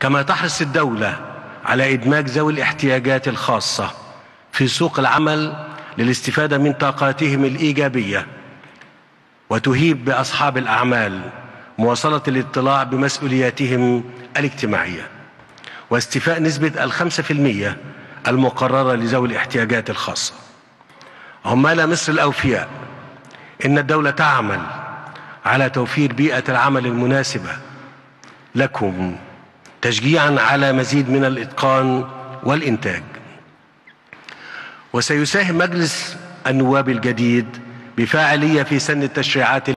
كما تحرص الدولة على إدماج ذوي الاحتياجات الخاصة في سوق العمل للاستفادة من طاقاتهم الإيجابية وتهيب بأصحاب الأعمال مواصلة الاطلاع بمسؤولياتهم الاجتماعية واستيفاء نسبة الخمسة في المية المقررة لذوي الاحتياجات الخاصة. عمال مصر الأوفياء. إن الدولة تعمل على توفير بيئة العمل المناسبة لكم. تشجيعا على مزيد من الإتقان والإنتاج. وسيساهم مجلس النواب الجديد بفاعلية في سن التشريعات